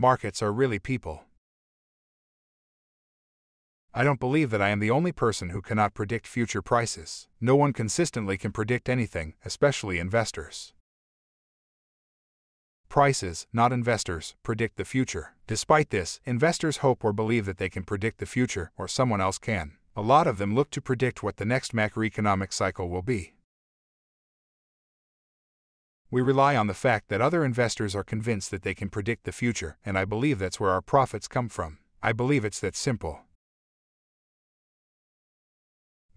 Markets are really people. I don't believe that I am the only person who cannot predict future prices. No one consistently can predict anything, especially investors. Prices, not investors, predict the future. Despite this, investors hope or believe that they can predict the future, or someone else can. A lot of them look to predict what the next macroeconomic cycle will be. We rely on the fact that other investors are convinced that they can predict the future, and I believe that's where our profits come from. I believe it's that simple.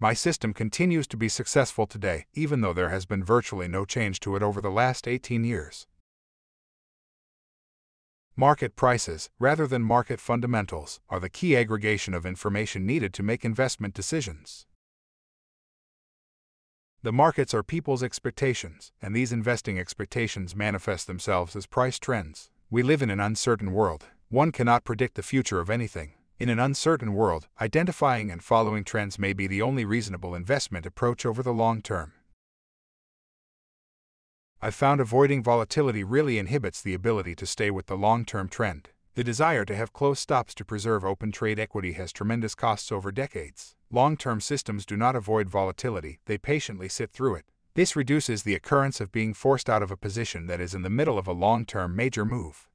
My system continues to be successful today, even though there has been virtually no change to it over the last 18 years. Market prices, rather than market fundamentals, are the key aggregation of information needed to make investment decisions. The markets are people's expectations, and these investing expectations manifest themselves as price trends. We live in an uncertain world. One cannot predict the future of anything. In an uncertain world, identifying and following trends may be the only reasonable investment approach over the long term. I've found avoiding volatility really inhibits the ability to stay with the long term trend. The desire to have close stops to preserve open trade equity has tremendous costs over decades. Long term systems do not avoid volatility, they patiently sit through it. This reduces the occurrence of being forced out of a position that is in the middle of a long term major move.